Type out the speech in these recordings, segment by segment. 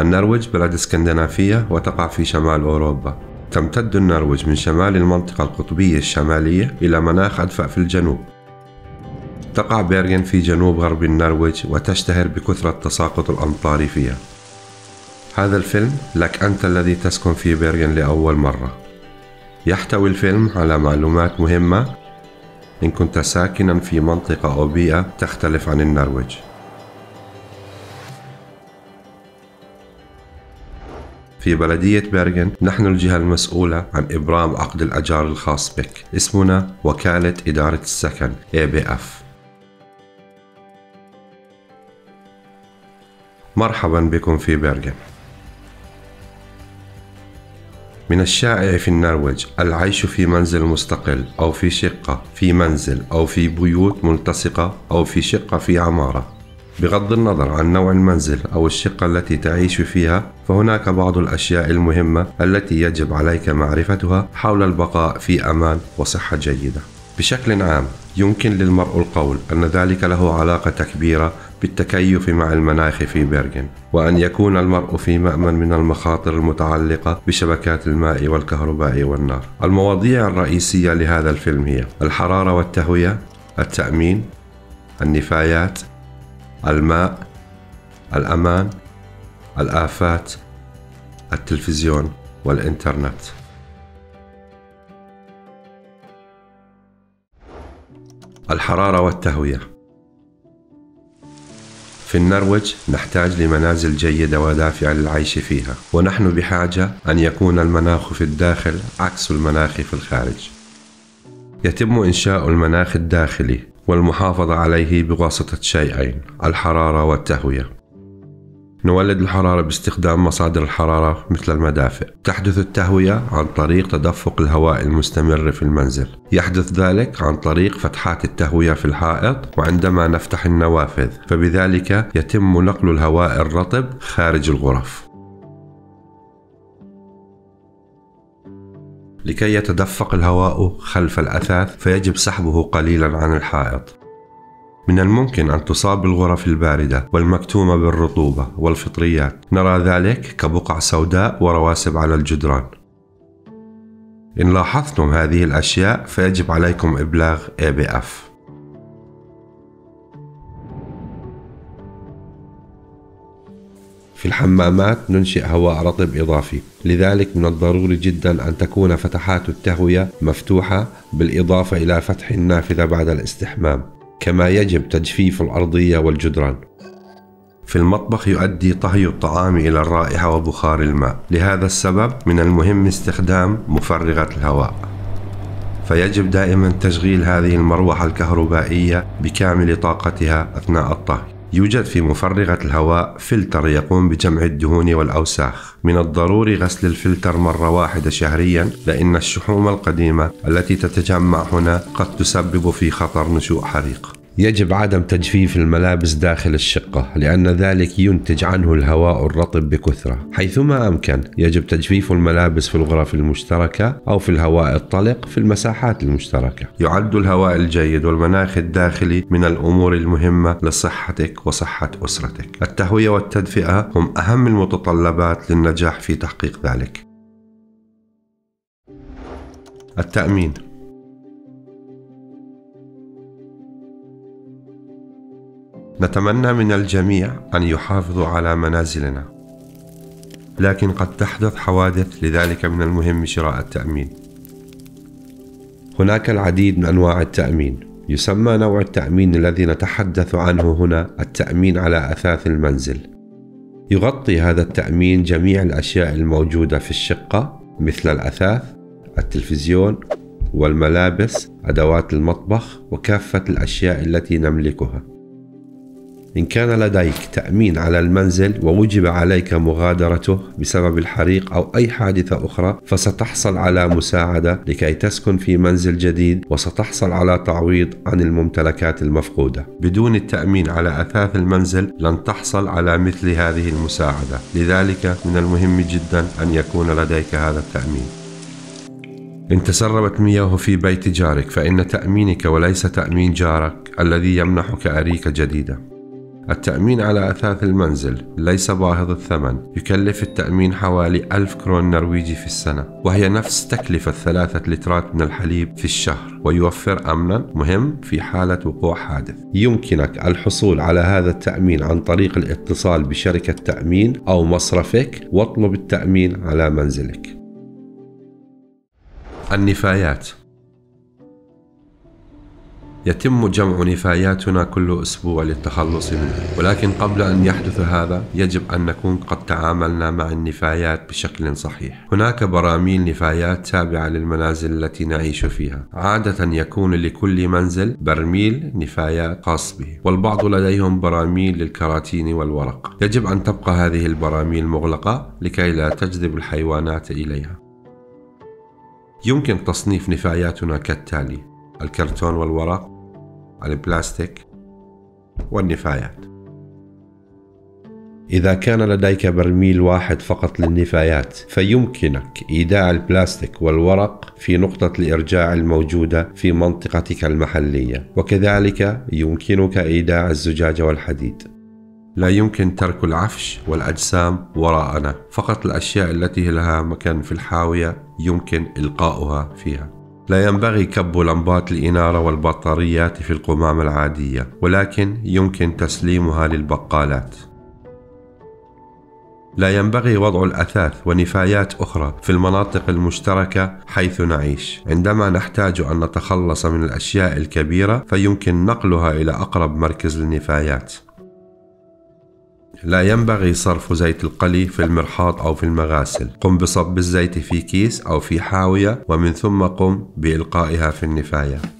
النرويج بلد إسكندنافية وتقع في شمال أوروبا. تمتد النرويج من شمال المنطقة القطبية الشمالية إلى مناخ أدفأ في الجنوب. تقع بيرغن في جنوب غرب النرويج وتشتهر بكثرة تساقط الأمطار فيها. هذا الفيلم لك أنت الذي تسكن في بيرغن لأول مرة. يحتوي الفيلم على معلومات مهمة. إن كنت ساكنا في منطقة أو بيئة تختلف عن النرويج. في بلدية بيرغن نحن الجهة المسؤولة عن إبرام عقد الأجار الخاص بك. اسمنا وكالة إدارة السكن ABF مرحبا بكم في بيرغن. من الشائع في النرويج العيش في منزل مستقل أو في شقة في منزل أو في بيوت ملتصقة أو في شقة في عمارة. بغض النظر عن نوع المنزل أو الشقة التي تعيش فيها فهناك بعض الأشياء المهمة التي يجب عليك معرفتها حول البقاء في أمان وصحة جيدة. بشكل عام يمكن للمرء القول أن ذلك له علاقة كبيرة بالتكيف مع المناخ في بيرغن وأن يكون المرء في مأمن من المخاطر المتعلقة بشبكات الماء والكهرباء والنار. المواضيع الرئيسية لهذا الفيلم هي الحرارة والتهوية التأمين النفايات الماء الأمان الآفات التلفزيون والإنترنت. الحرارة والتهوية. في النرويج نحتاج لمنازل جيدة ودافئة للعيش فيها ونحن بحاجة أن يكون المناخ في الداخل عكس المناخ في الخارج. يتم إنشاء المناخ الداخلي والمحافظة عليه بواسطة شيئين الحرارة والتهوية. نولد الحرارة باستخدام مصادر الحرارة مثل المدافئ. تحدث التهوية عن طريق تدفق الهواء المستمر في المنزل. يحدث ذلك عن طريق فتحات التهوية في الحائط وعندما نفتح النوافذ فبذلك يتم نقل الهواء الرطب خارج الغرف. لكي يتدفق الهواء خلف الأثاث فيجب سحبه قليلا عن الحائط. من الممكن أن تصاب الغرف الباردة والمكتومة بالرطوبة والفطريات. نرى ذلك كبقع سوداء ورواسب على الجدران. إن لاحظتم هذه الأشياء فيجب عليكم إبلاغ ABF في الحمامات ننشئ هواء رطب إضافي. لذلك من الضروري جدا أن تكون فتحات التهوية مفتوحة بالإضافة إلى فتح النافذة بعد الاستحمام كما يجب تجفيف الأرضية والجدران. في المطبخ يؤدي طهي الطعام إلى الرائحة وبخار الماء. لهذا السبب من المهم استخدام مفرغة الهواء. فيجب دائما تشغيل هذه المروحة الكهربائية بكامل طاقتها أثناء الطهي. يوجد في مفرغة الهواء فلتر يقوم بجمع الدهون والأوساخ. من الضروري غسل الفلتر مرة واحدة شهريا لأن الشحوم القديمة التي تتجمع هنا قد تسبب في خطر نشوء حريق. يجب عدم تجفيف الملابس داخل الشقة لأن ذلك ينتج عنه الهواء الرطب بكثرة. حيثما أمكن يجب تجفيف الملابس في الغرف المشتركة أو في الهواء الطلق في المساحات المشتركة. يعد الهواء الجيد والمناخ الداخلي من الأمور المهمة لصحتك وصحة أسرتك. التهوية والتدفئة هم أهم المتطلبات للنجاح في تحقيق ذلك. التأمين. نتمنى من الجميع أن يحافظوا على منازلنا لكن قد تحدث حوادث لذلك من المهم شراء التأمين. هناك العديد من أنواع التأمين يسمى نوع التأمين الذي نتحدث عنه هنا التأمين على أثاث المنزل. يغطي هذا التأمين جميع الأشياء الموجودة في الشقة مثل الأثاث التلفزيون والملابس أدوات المطبخ وكافة الأشياء التي نملكها. إن كان لديك تأمين على المنزل ووجب عليك مغادرته بسبب الحريق أو أي حادثة أخرى فستحصل على مساعدة لكي تسكن في منزل جديد وستحصل على تعويض عن الممتلكات المفقودة. بدون التأمين على أثاث المنزل لن تحصل على مثل هذه المساعدة، لذلك من المهم جدا أن يكون لديك هذا التأمين. إن تسربت مياه في بيت جارك فإن تأمينك وليس تأمين جارك الذي يمنحك أريكة جديدة التأمين على أثاث المنزل ليس باهظ الثمن يكلف التأمين حوالي ألف كرون نرويجي في السنة وهي نفس تكلفة ثلاثة لترات من الحليب في الشهر ويوفر أمنا مهم في حالة وقوع حادث. يمكنك الحصول على هذا التأمين عن طريق الاتصال بشركة تأمين أو مصرفك واطلب التأمين على منزلك. النفايات يتم جمع نفاياتنا كل أسبوع للتخلص منها ولكن قبل أن يحدث هذا يجب أن نكون قد تعاملنا مع النفايات بشكل صحيح. هناك براميل نفايات تابعة للمنازل التي نعيش فيها. عادة يكون لكل منزل برميل نفايات خاص به والبعض لديهم براميل للكراتين والورق. يجب أن تبقى هذه البراميل مغلقة لكي لا تجذب الحيوانات إليها. يمكن تصنيف نفاياتنا كالتالي الكرتون والورق البلاستيك والنفايات. إذا كان لديك برميل واحد فقط للنفايات فيمكنك إيداع البلاستيك والورق في نقطة الإرجاع الموجودة في منطقتك المحلية وكذلك يمكنك إيداع الزجاج والحديد. لا يمكن ترك العفش والأجسام وراءنا فقط الأشياء التي لها مكان في الحاوية يمكن إلقاؤها فيها. لا ينبغي كب لمبات الإنارة والبطاريات في القمامة العادية ولكن يمكن تسليمها للبقالات. لا ينبغي وضع الأثاث ونفايات أخرى في المناطق المشتركة حيث نعيش. عندما نحتاج أن نتخلص من الأشياء الكبيرة فيمكن نقلها إلى أقرب مركز للنفايات. لا ينبغي صرف زيت القلي في المرحاض أو في المغاسل. قم بصب الزيت في كيس أو في حاوية ومن ثم قم بإلقائها في النفاية.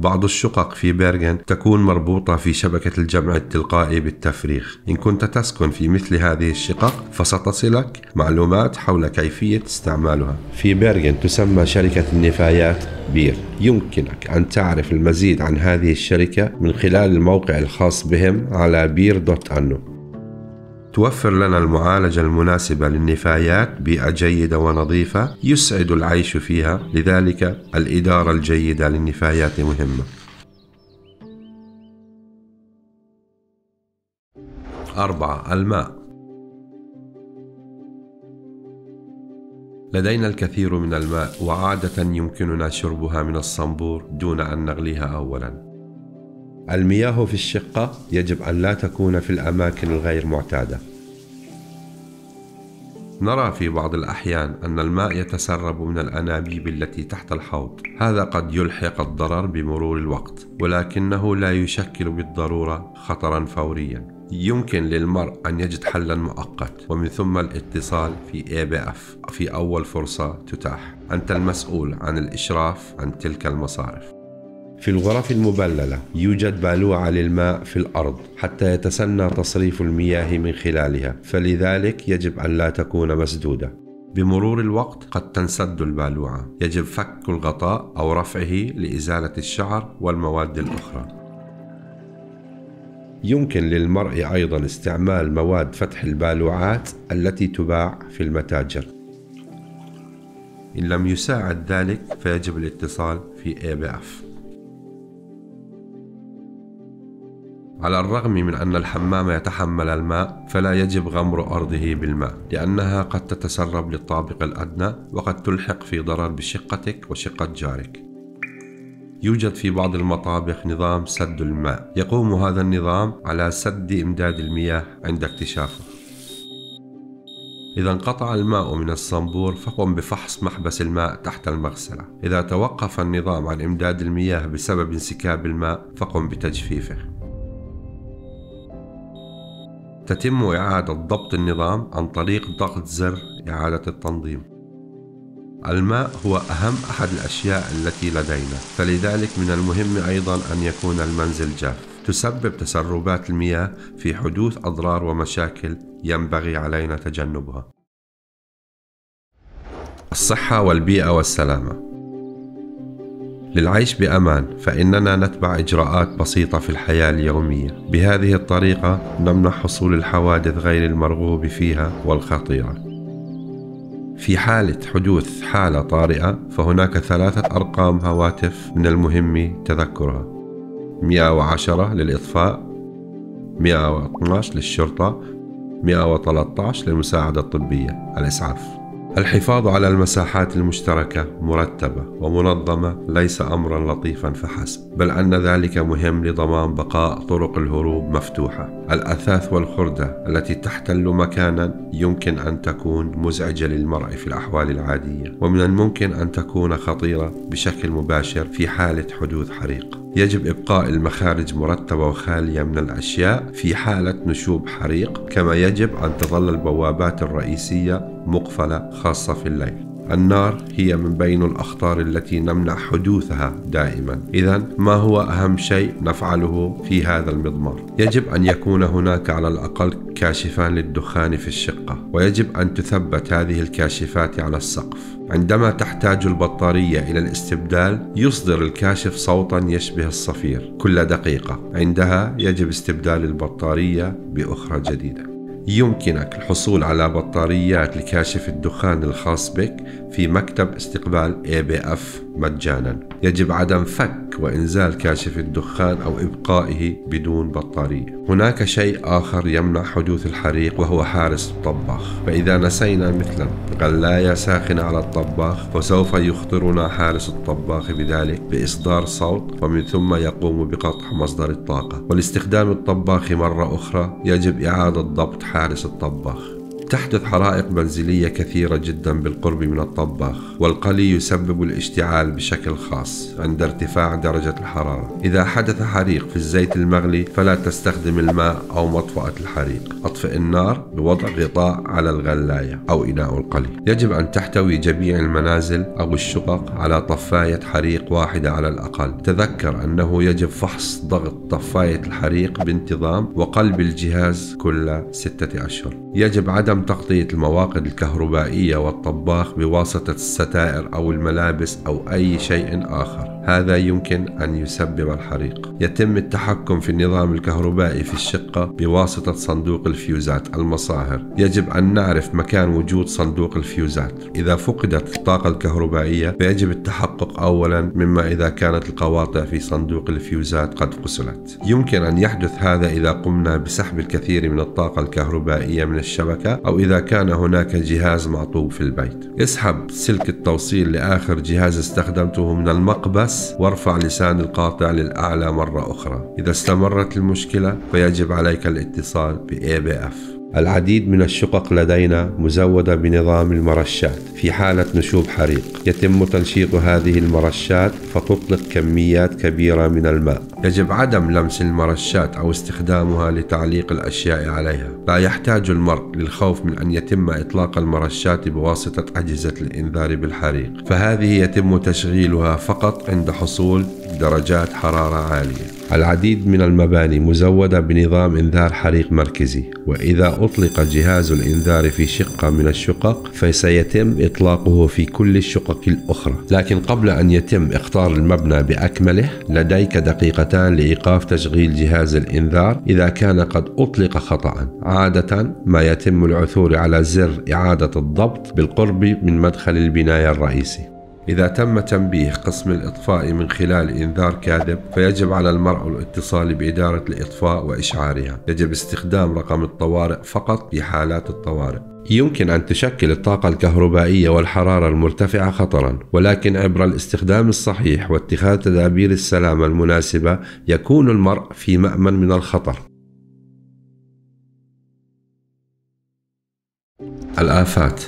بعض الشقق في بيرغن تكون مربوطة في شبكة الجمع التلقائي بالتفريغ. إن كنت تسكن في مثل هذه الشقق فستصلك معلومات حول كيفية استعمالها. في بيرغن تسمى شركة النفايات بير. يمكنك أن تعرف المزيد عن هذه الشركة من خلال الموقع الخاص بهم على بير دوت أنو. توفر لنا المعالجة المناسبة للنفايات بيئة جيدة ونظيفة يسعد العيش فيها. لذلك الإدارة الجيدة للنفايات مهمة. أربعة الماء. لدينا الكثير من الماء وعادة يمكننا شربها من الصنبور دون أن نغليها أولاً. المياه في الشقة يجب أن لا تكون في الأماكن الغير معتادة. نرى في بعض الأحيان أن الماء يتسرب من الأنابيب التي تحت الحوض، هذا قد يلحق الضرر بمرور الوقت، ولكنه لا يشكل بالضرورة خطرا فوريا. يمكن للمرء أن يجد حلا مؤقت ومن ثم الاتصال في ABF في أول فرصة تتاح. أنت المسؤول عن الإشراف عن تلك المصارف. في الغرف المبللة يوجد بالوعة للماء في الأرض حتى يتسنى تصريف المياه من خلالها فلذلك يجب أن لا تكون مسدودة. بمرور الوقت قد تنسد البالوعة يجب فك الغطاء أو رفعه لإزالة الشعر والمواد الأخرى. يمكن للمرء أيضا استعمال مواد فتح البالوعات التي تباع في المتاجر. إن لم يساعد ذلك فيجب الاتصال في ABF على الرغم من أن الحمام يتحمل الماء فلا يجب غمر أرضه بالماء لأنها قد تتسرب للطابق الأدنى وقد تلحق في ضرر بشقتك وشقة جارك. يوجد في بعض المطابخ نظام سد الماء. يقوم هذا النظام على سد إمداد المياه عند اكتشافه. إذا انقطع الماء من الصنبور فقم بفحص محبس الماء تحت المغسلة. إذا توقف النظام عن إمداد المياه بسبب انسكاب الماء فقم بتجفيفه. تتم إعادة ضبط النظام عن طريق ضغط زر إعادة التنظيم. الماء هو أهم أحد الأشياء التي لدينا، فلذلك من المهم أيضا أن يكون المنزل جاف. تسبب تسربات المياه في حدوث أضرار ومشاكل ينبغي علينا تجنبها. الصحة والبيئة والسلامة للعيش بأمان فإننا نتبع إجراءات بسيطة في الحياة اليومية. بهذه الطريقة نمنع حصول الحوادث غير المرغوب فيها والخطيرة. في حالة حدوث حالة طارئة فهناك ثلاثة أرقام هواتف من المهم تذكرها. 110 للإطفاء 112 للشرطة 113 للمساعدة الطبية. الإسعاف. الحفاظ على المساحات المشتركة مرتبة ومنظمة ليس أمرا لطيفا فحسب بل أن ذلك مهم لضمان بقاء طرق الهروب مفتوحة. الأثاث والخردة التي تحتل مكانا يمكن أن تكون مزعجة للمرء في الأحوال العادية ومن الممكن أن تكون خطيرة بشكل مباشر في حالة حدوث حريق. يجب إبقاء المخارج مرتبة وخالية من الأشياء في حالة نشوب حريق كما يجب أن تظل البوابات الرئيسية مقفلة خاصة في الليل. النار هي من بين الأخطار التي نمنع حدوثها دائما. إذا ما هو أهم شيء نفعله في هذا المضمار؟ يجب أن يكون هناك على الأقل كاشفان للدخان في الشقة ويجب أن تثبت هذه الكاشفات على السقف. عندما تحتاج البطارية إلى الاستبدال يصدر الكاشف صوتا يشبه الصفير كل دقيقة. عندها يجب استبدال البطارية بأخرى جديدة. يمكنك الحصول على بطاريات لكاشف الدخان الخاص بك في مكتب استقبال ABF مجانا. يجب عدم فك وإنزال كاشف الدخان أو إبقائه بدون بطارية. هناك شيء آخر يمنع حدوث الحريق وهو حارس الطباخ. فإذا نسينا مثلا غلاية ساخنة على الطباخ فسوف يخطرنا حارس الطباخ بذلك بإصدار صوت ومن ثم يقوم بقطع مصدر الطاقة. ولاستخدام الطباخ مرة أخرى يجب إعادة ضبط حارس الطباخ. تحدث حرائق منزلية كثيرة جدا بالقرب من الطباخ والقلي يسبب الاشتعال بشكل خاص عند ارتفاع درجة الحرارة. إذا حدث حريق في الزيت المغلي فلا تستخدم الماء أو مطفأة الحريق. أطفئ النار بوضع غطاء على الغلاية أو إناء القلي. يجب أن تحتوي جميع المنازل أو الشقق على طفاية حريق واحدة على الأقل. تذكر أنه يجب فحص ضغط طفاية الحريق بانتظام وقلب الجهاز كل ستة أشهر. يجب عدم تم تغطية المواقد الكهربائية والطباخ بواسطة الستائر أو الملابس أو أي شيء آخر. هذا يمكن أن يسبب الحريق. يتم التحكم في النظام الكهربائي في الشقة بواسطة صندوق الفيوزات المصاهر. يجب أن نعرف مكان وجود صندوق الفيوزات. إذا فقدت الطاقة الكهربائية فيجب التحقق أولا مما إذا كانت القواطع في صندوق الفيوزات قد فصلت يمكن أن يحدث هذا إذا قمنا بسحب الكثير من الطاقة الكهربائية من الشبكة أو إذا كان هناك جهاز معطوب في البيت. اسحب سلك التوصيل لآخر جهاز استخدمته من المقبس وارفع لسان القاطع للأعلى مرة أخرى. إذا استمرت المشكلة فيجب عليك الاتصال ب ABF العديد من الشقق لدينا مزودة بنظام المرشات في حالة نشوب حريق. يتم تنشيط هذه المرشات فتطلق كميات كبيرة من الماء. يجب عدم لمس المرشات أو استخدامها لتعليق الأشياء عليها. لا يحتاج المرء للخوف من أن يتم إطلاق المرشات بواسطة أجهزة الإنذار بالحريق. فهذه يتم تشغيلها فقط عند حصول درجات حرارة عالية. العديد من المباني مزودة بنظام إنذار حريق مركزي وإذا أطلق جهاز الإنذار في شقة من الشقق فسيتم إطلاقه في كل الشقق الأخرى. لكن قبل أن يتم إخطار المبنى بأكمله لديك دقيقتان لإيقاف تشغيل جهاز الإنذار إذا كان قد أطلق خطأ. عادة ما يتم العثور على زر إعادة الضبط بالقرب من مدخل البناية الرئيسي. إذا تم تنبيه قسم الإطفاء من خلال إنذار كاذب فيجب على المرء الاتصال بإدارة الإطفاء وإشعارها. يجب استخدام رقم الطوارئ فقط في حالات الطوارئ. يمكن أن تشكل الطاقة الكهربائية والحرارة المرتفعة خطرا ولكن عبر الاستخدام الصحيح واتخاذ تدابير السلامة المناسبة يكون المرء في مأمن من الخطر. الآفات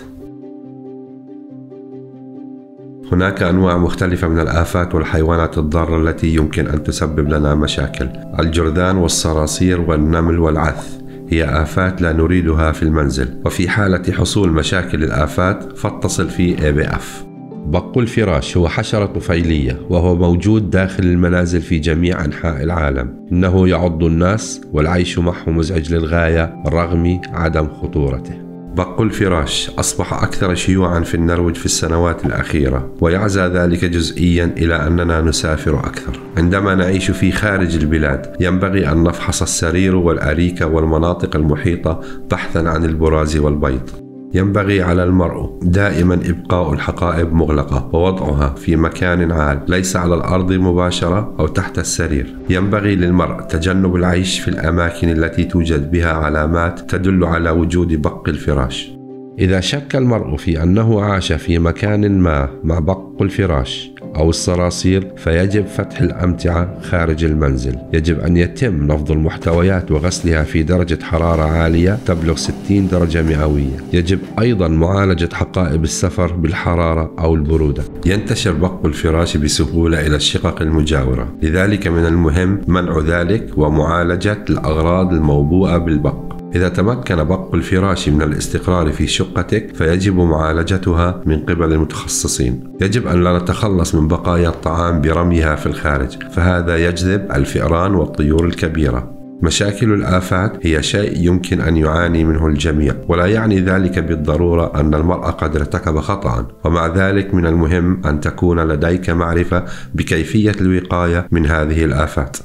هناك أنواع مختلفة من الآفات والحيوانات الضارة التي يمكن أن تسبب لنا مشاكل. الجرذان والصراصير والنمل والعث هي آفات لا نريدها في المنزل وفي حالة حصول مشاكل الآفات فاتصل في ABF بق الفراش هو حشرة طفيلية وهو موجود داخل المنازل في جميع أنحاء العالم. إنه يعض الناس والعيش معه مزعج للغاية رغم عدم خطورته. بق الفراش أصبح أكثر شيوعا في النرويج في السنوات الأخيرة ويعزى ذلك جزئيا إلى أننا نسافر أكثر. عندما نعيش في خارج البلاد ينبغي أن نفحص السرير والأريكة والمناطق المحيطة بحثا عن البراز والبيض. ينبغي على المرء دائما إبقاء الحقائب مغلقة ووضعها في مكان عال ليس على الأرض مباشرة أو تحت السرير. ينبغي للمرء تجنب العيش في الأماكن التي توجد بها علامات تدل على وجود بق الفراش. إذا شك المرء في أنه عاش في مكان ما مع بق الفراش أو الصراصير فيجب فتح الأمتعة خارج المنزل. يجب أن يتم نفض المحتويات وغسلها في درجة حرارة عالية تبلغ 60 درجة مئوية. يجب أيضا معالجة حقائب السفر بالحرارة أو البرودة. ينتشر بق الفراش بسهولة إلى الشقق المجاورة. لذلك من المهم منع ذلك ومعالجة الأغراض الموبوءة بالبق. إذا تمكن بق الفراش من الاستقرار في شقتك فيجب معالجتها من قبل المتخصصين. يجب أن لا نتخلص من بقايا الطعام برميها في الخارج، فهذا يجذب الفئران والطيور الكبيرة. مشاكل الآفات هي شيء يمكن أن يعاني منه الجميع ولا يعني ذلك بالضرورة أن المرء قد ارتكب خطأ ومع ذلك من المهم أن تكون لديك معرفة بكيفية الوقاية من هذه الآفات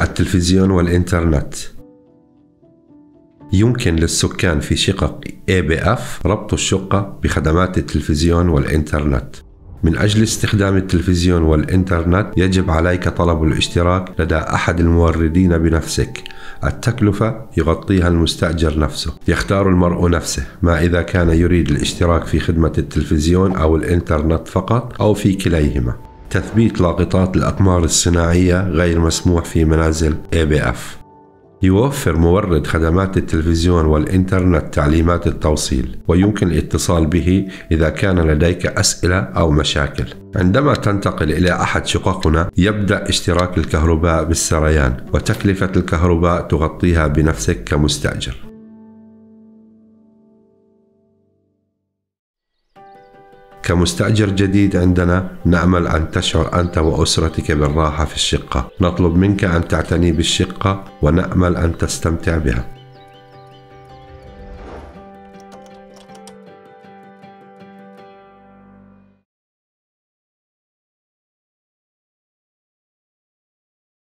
التلفزيون والإنترنت. يمكن للسكان في شقق ABF ربط الشقة بخدمات التلفزيون والإنترنت. من أجل استخدام التلفزيون والإنترنت يجب عليك طلب الاشتراك لدى أحد الموردين بنفسك. التكلفة يغطيها المستأجر نفسه. يختار المرء نفسه ما إذا كان يريد الاشتراك في خدمة التلفزيون أو الإنترنت فقط أو في كليهما. تثبيت لاقطات الأقمار الصناعية غير مسموح في منازل ABF يوفر مورد خدمات التلفزيون والإنترنت تعليمات التوصيل ويمكن الاتصال به إذا كان لديك أسئلة أو مشاكل. عندما تنتقل إلى أحد شققنا يبدأ اشتراك الكهرباء بالسريان وتكلفة الكهرباء تغطيها بنفسك كمستأجر. كمستأجر جديد عندنا نأمل أن تشعر أنت وأسرتك بالراحة في الشقة. نطلب منك أن تعتني بالشقة ونأمل أن تستمتع بها.